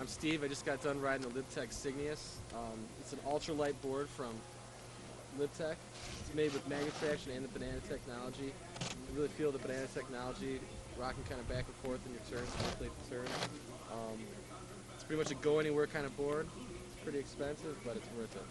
I'm Steve. I just got done riding the LibTech Signius. Um, it's an ultralight board from LibTech. It's made with Magne-Traction and the banana technology. You really feel the banana technology rocking kind of back and forth in your turn, manipulate the turn. Um, it's pretty much a go anywhere kind of board. It's pretty expensive, but it's worth it.